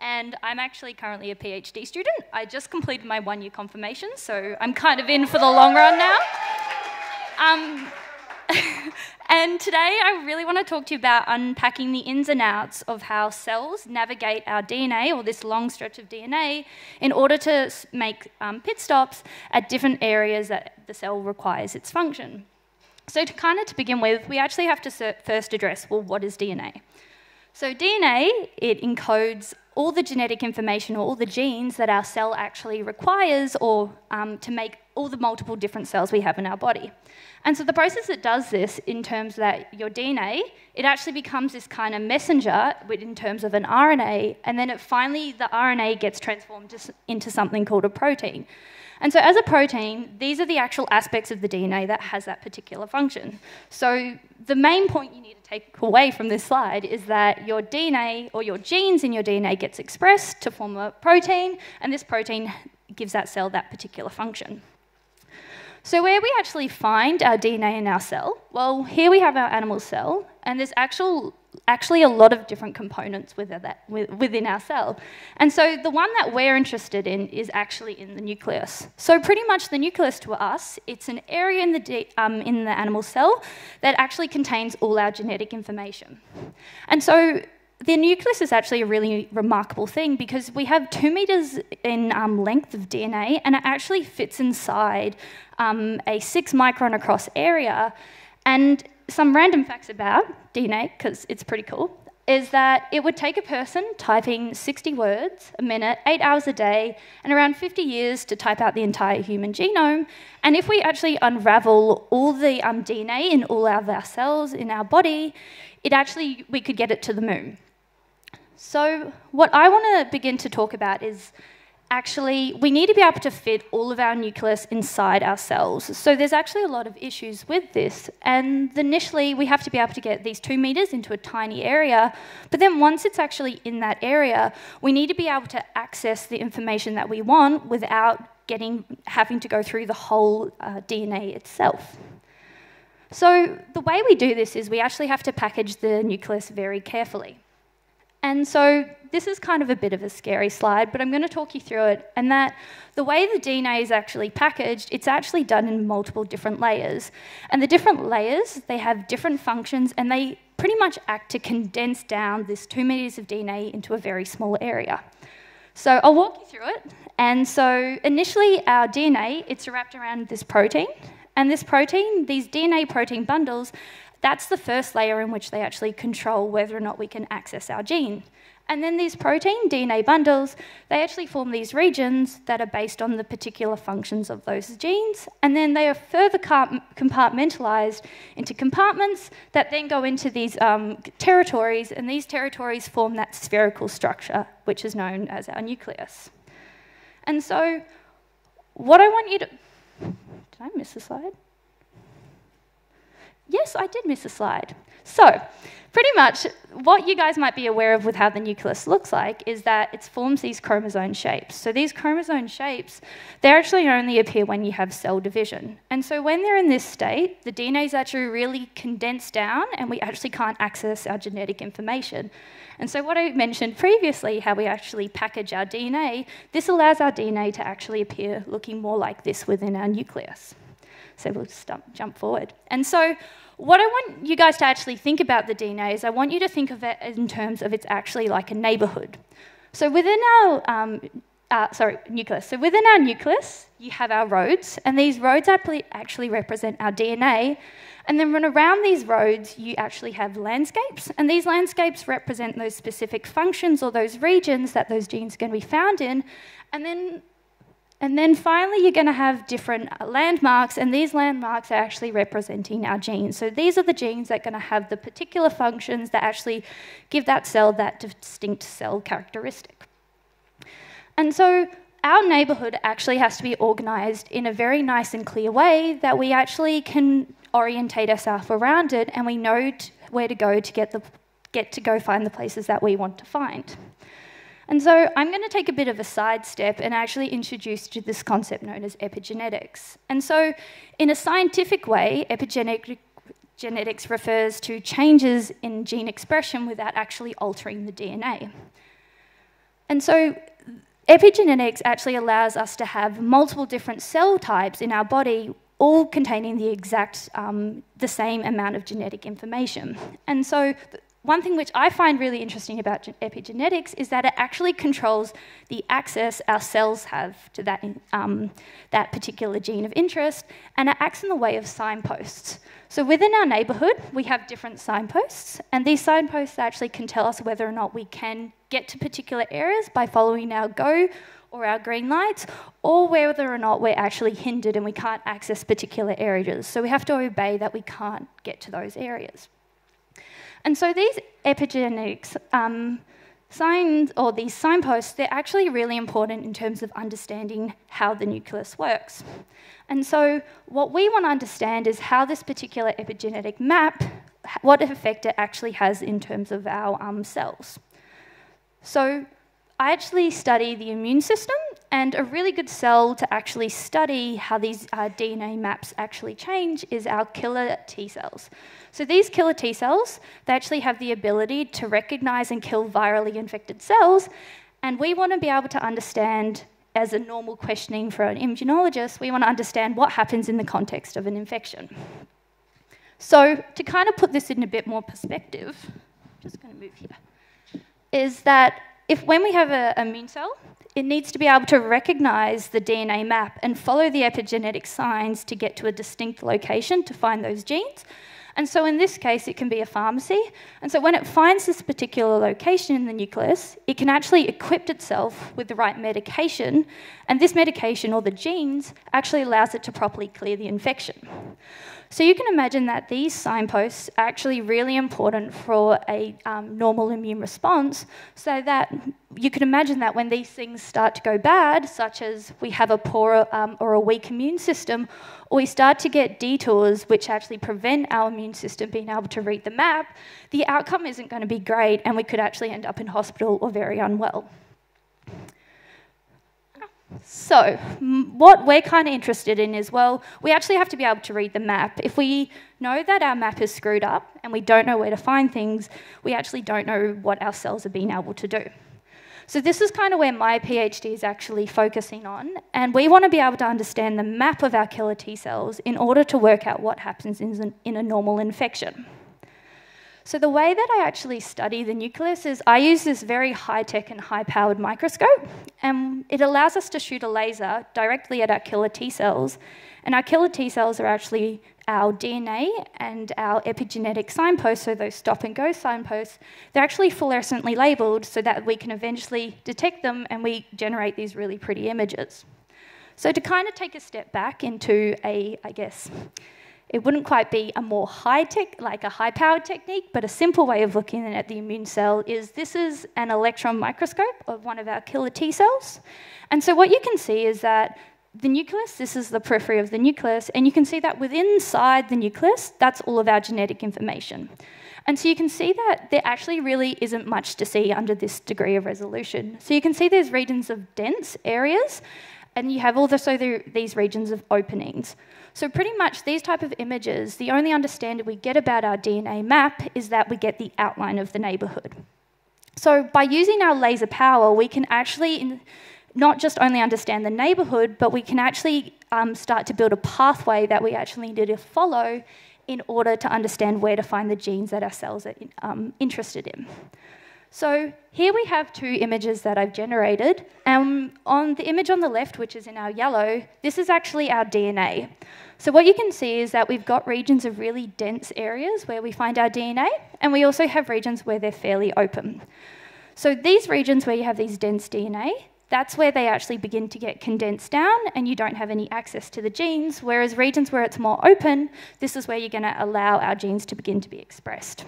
And I'm actually currently a PhD student. I just completed my one year confirmation, so I'm kind of in for the long run now. Um, and today I really want to talk to you about unpacking the ins and outs of how cells navigate our DNA, or this long stretch of DNA, in order to make um, pit stops at different areas that the cell requires its function. So to kind of to begin with, we actually have to first address, well, what is DNA? So DNA, it encodes all the genetic information or all the genes that our cell actually requires or um, to make all the multiple different cells we have in our body. And so the process that does this in terms that your DNA, it actually becomes this kind of messenger in terms of an RNA, and then it finally, the RNA gets transformed into something called a protein. And so as a protein, these are the actual aspects of the DNA that has that particular function. So the main point you need to take away from this slide is that your DNA or your genes in your DNA gets expressed to form a protein, and this protein gives that cell that particular function. So where we actually find our DNA in our cell, well, here we have our animal cell, and this actual, actually a lot of different components within, within our cell. And so the one that we're interested in is actually in the nucleus. So pretty much the nucleus to us, it's an area in the, um, in the animal cell that actually contains all our genetic information. And so the nucleus is actually a really remarkable thing because we have two meters in um, length of DNA and it actually fits inside um, a six micron across area. And some random facts about DNA, because it's pretty cool, is that it would take a person typing 60 words a minute, eight hours a day, and around 50 years to type out the entire human genome. And if we actually unravel all the um, DNA in all of our cells in our body, it actually, we could get it to the moon. So, what I want to begin to talk about is actually, we need to be able to fit all of our nucleus inside our cells. So, there's actually a lot of issues with this. And initially, we have to be able to get these two meters into a tiny area. But then, once it's actually in that area, we need to be able to access the information that we want without getting, having to go through the whole uh, DNA itself. So, the way we do this is we actually have to package the nucleus very carefully. And so this is kind of a bit of a scary slide, but I'm going to talk you through it. And that the way the DNA is actually packaged, it's actually done in multiple different layers. And the different layers, they have different functions, and they pretty much act to condense down this two meters of DNA into a very small area. So I'll walk you through it. And so initially, our DNA, it's wrapped around this protein. And this protein, these DNA protein bundles, that's the first layer in which they actually control whether or not we can access our gene. And then these protein DNA bundles, they actually form these regions that are based on the particular functions of those genes. And then they are further compartmentalized into compartments that then go into these um, territories. And these territories form that spherical structure, which is known as our nucleus. And so, what I want you to. Did I miss a slide? Yes, I did miss a slide. So, pretty much what you guys might be aware of with how the nucleus looks like is that it forms these chromosome shapes. So these chromosome shapes, they actually only appear when you have cell division. And so when they're in this state, the DNA is actually really condensed down and we actually can't access our genetic information. And so what I mentioned previously, how we actually package our DNA, this allows our DNA to actually appear looking more like this within our nucleus. So we'll just jump forward. And so what I want you guys to actually think about the DNA is I want you to think of it in terms of it's actually like a neighborhood. So within our, um, uh, sorry, nucleus. So within our nucleus, you have our roads, and these roads actually represent our DNA. And then around these roads, you actually have landscapes, and these landscapes represent those specific functions or those regions that those genes are going to be found in. And then and then finally, you're going to have different uh, landmarks, and these landmarks are actually representing our genes. So these are the genes that are going to have the particular functions that actually give that cell that distinct cell characteristic. And so our neighbourhood actually has to be organised in a very nice and clear way that we actually can orientate ourselves around it and we know where to go to get, the, get to go find the places that we want to find. And so I'm going to take a bit of a sidestep and actually introduce to this concept known as epigenetics. And so, in a scientific way, epigenetics refers to changes in gene expression without actually altering the DNA. And so epigenetics actually allows us to have multiple different cell types in our body all containing the exact, um, the same amount of genetic information. And so one thing which I find really interesting about epigenetics is that it actually controls the access our cells have to that, um, that particular gene of interest, and it acts in the way of signposts. So within our neighbourhood, we have different signposts, and these signposts actually can tell us whether or not we can get to particular areas by following our go or our green lights, or whether or not we're actually hindered and we can't access particular areas. So we have to obey that we can't get to those areas. And so these epigenetics um, signs, or these signposts, they're actually really important in terms of understanding how the nucleus works. And so what we want to understand is how this particular epigenetic map, what effect it actually has in terms of our um, cells. So I actually study the immune system, and a really good cell to actually study how these uh, DNA maps actually change is our killer T cells. So these killer T cells, they actually have the ability to recognize and kill virally infected cells, and we want to be able to understand, as a normal questioning for an immunologist, we want to understand what happens in the context of an infection. So to kind of put this in a bit more perspective, I'm just going to move here, is that if when we have an immune cell, it needs to be able to recognize the DNA map and follow the epigenetic signs to get to a distinct location to find those genes. And so in this case, it can be a pharmacy. And so when it finds this particular location in the nucleus, it can actually equip itself with the right medication. And this medication or the genes actually allows it to properly clear the infection. So you can imagine that these signposts are actually really important for a um, normal immune response, so that you can imagine that when these things start to go bad, such as we have a poor um, or a weak immune system, or we start to get detours which actually prevent our immune system being able to read the map, the outcome isn't going to be great, and we could actually end up in hospital or very unwell. So, what we're kind of interested in is well, we actually have to be able to read the map. If we know that our map is screwed up and we don't know where to find things, we actually don't know what our cells are being able to do. So, this is kind of where my PhD is actually focusing on, and we want to be able to understand the map of our killer T cells in order to work out what happens in a normal infection. So the way that I actually study the nucleus is I use this very high-tech and high-powered microscope, and it allows us to shoot a laser directly at our killer T cells. And our killer T cells are actually our DNA and our epigenetic signposts, so those stop and go signposts, they're actually fluorescently labeled so that we can eventually detect them and we generate these really pretty images. So to kind of take a step back into a, I guess, it wouldn't quite be a more high tech, like a high powered technique, but a simple way of looking at the immune cell is this is an electron microscope of one of our killer T cells. And so what you can see is that the nucleus, this is the periphery of the nucleus, and you can see that within inside the nucleus, that's all of our genetic information. And so you can see that there actually really isn't much to see under this degree of resolution. So you can see there's regions of dense areas, and you have also these regions of openings. So pretty much these type of images, the only understanding we get about our DNA map is that we get the outline of the neighbourhood. So by using our laser power, we can actually not just only understand the neighbourhood, but we can actually um, start to build a pathway that we actually need to follow in order to understand where to find the genes that our cells are um, interested in. So here we have two images that I've generated. Um, on the image on the left, which is in our yellow, this is actually our DNA. So what you can see is that we've got regions of really dense areas where we find our DNA, and we also have regions where they're fairly open. So these regions where you have these dense DNA, that's where they actually begin to get condensed down and you don't have any access to the genes, whereas regions where it's more open, this is where you're going to allow our genes to begin to be expressed.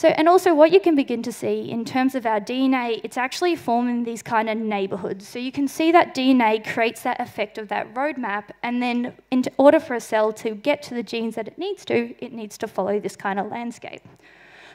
So, and also what you can begin to see in terms of our DNA, it's actually forming these kind of neighborhoods. So you can see that DNA creates that effect of that roadmap, and then in order for a cell to get to the genes that it needs to, it needs to follow this kind of landscape.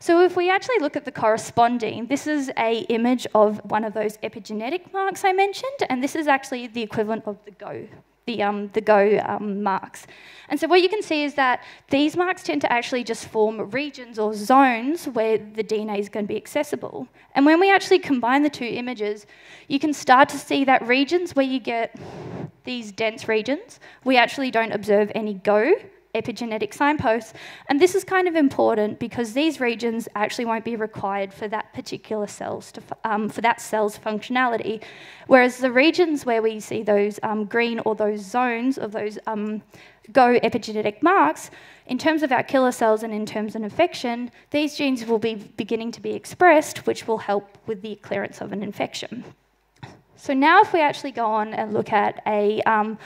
So if we actually look at the corresponding, this is a image of one of those epigenetic marks I mentioned, and this is actually the equivalent of the go the, um, the Go um, marks. And so what you can see is that these marks tend to actually just form regions or zones where the DNA is going to be accessible. And when we actually combine the two images, you can start to see that regions where you get these dense regions, we actually don't observe any Go epigenetic signposts. And this is kind of important because these regions actually won't be required for that particular cell's to, um, for that cell's functionality. Whereas the regions where we see those um, green or those zones of those um, go epigenetic marks, in terms of our killer cells and in terms of infection, these genes will be beginning to be expressed, which will help with the clearance of an infection. So now if we actually go on and look at a, um,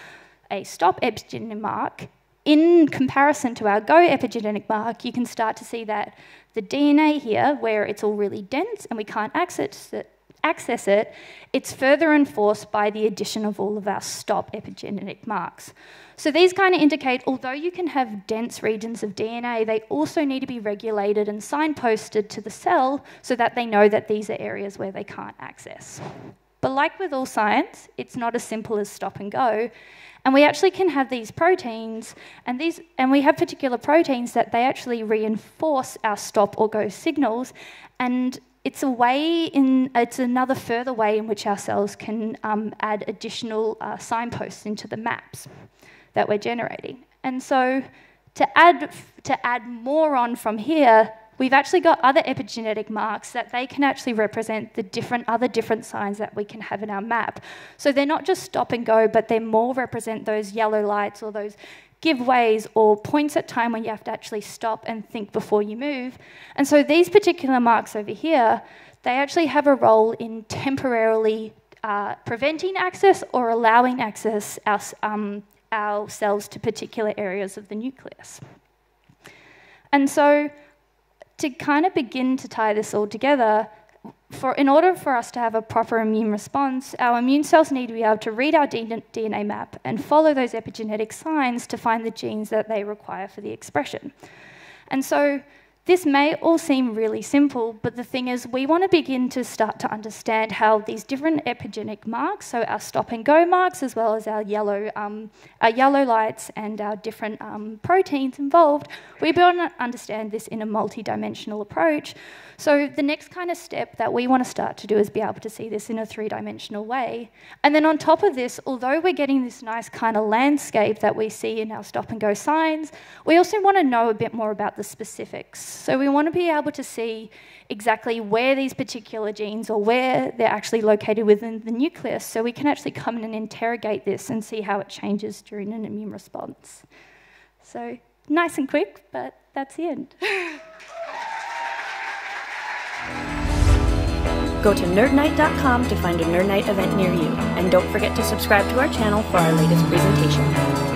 a stop epigenetic mark, in comparison to our Go epigenetic mark, you can start to see that the DNA here, where it's all really dense and we can't access it, access it, it's further enforced by the addition of all of our stop epigenetic marks. So these kind of indicate, although you can have dense regions of DNA, they also need to be regulated and signposted to the cell so that they know that these are areas where they can't access. But like with all science, it's not as simple as stop and go. And we actually can have these proteins, and, these, and we have particular proteins that they actually reinforce our stop or go signals. And it's a way in, it's another further way in which our cells can um, add additional uh, signposts into the maps that we're generating. And so to add, to add more on from here, we've actually got other epigenetic marks that they can actually represent the different other different signs that we can have in our map. So they're not just stop and go, but they more represent those yellow lights or those giveaways or points at time when you have to actually stop and think before you move. And so these particular marks over here, they actually have a role in temporarily uh, preventing access or allowing access our, um, our cells to particular areas of the nucleus. And so to kind of begin to tie this all together, for, in order for us to have a proper immune response, our immune cells need to be able to read our DNA map and follow those epigenetic signs to find the genes that they require for the expression. And so this may all seem really simple, but the thing is, we want to begin to start to understand how these different epigenetic marks, so our stop and go marks, as well as our yellow, um, our yellow lights and our different um, proteins involved, we want to understand this in a multi-dimensional approach so the next kind of step that we want to start to do is be able to see this in a three-dimensional way. And then on top of this, although we're getting this nice kind of landscape that we see in our stop and go signs, we also want to know a bit more about the specifics. So we want to be able to see exactly where these particular genes or where they're actually located within the nucleus so we can actually come in and interrogate this and see how it changes during an immune response. So nice and quick, but that's the end. Go to nerdnite.com to find a Nerd Nite event near you, and don't forget to subscribe to our channel for our latest presentation.